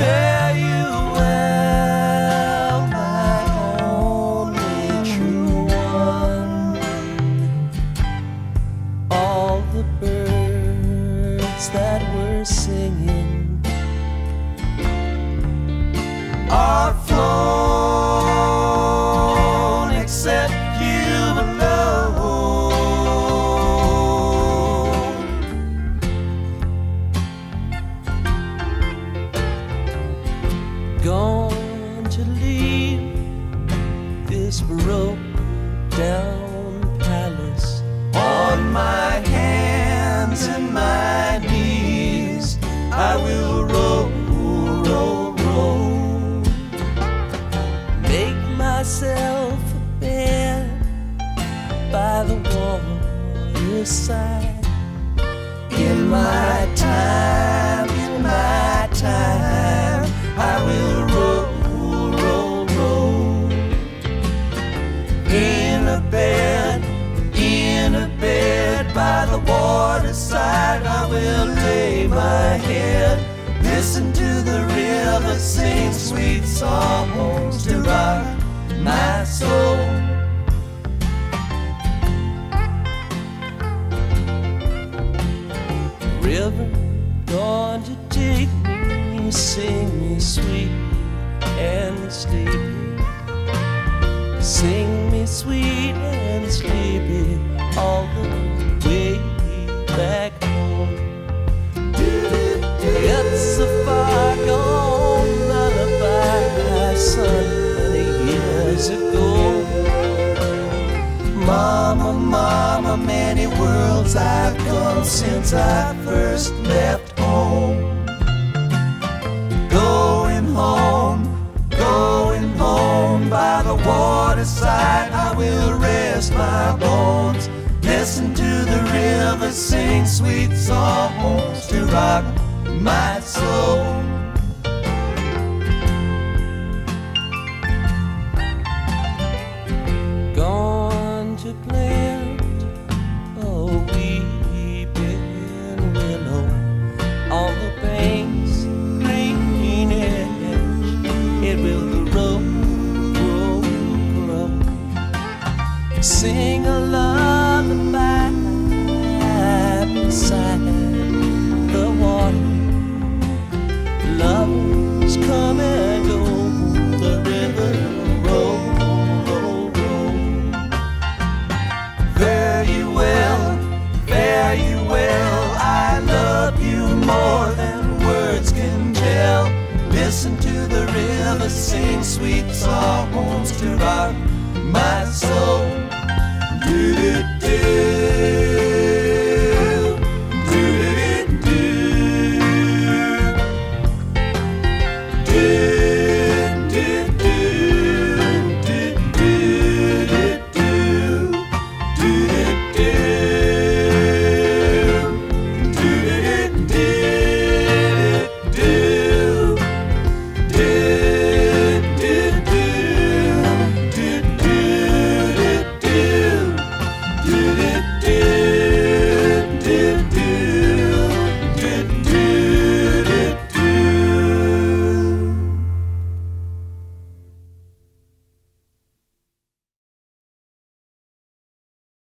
stay. going to leave this broke down palace on my hands and my knees. I will roll, roll, roll, make myself a bed by the waterside in my time. The waterside, I will lay my head. Listen to the river sing sweet songs to rock my soul. River, going to take me, sing me sweet and sleepy. Sing me sweet back home. It's a far gone lullaby sung many years ago. Mama, mama, many worlds I've come since I first left home. Going home, going home by the waterside, I will rest my river sing sweet songs to rock my soul. Gone to plant a weeping willow on the bank's green edge. It will grow, grow, grow. Sing a lullaby beside the water. Lovers come and go. The river roll, roll, roll. Fare you well, fare you well. I love you more than words can tell. Listen to the river sing sweet songs to rock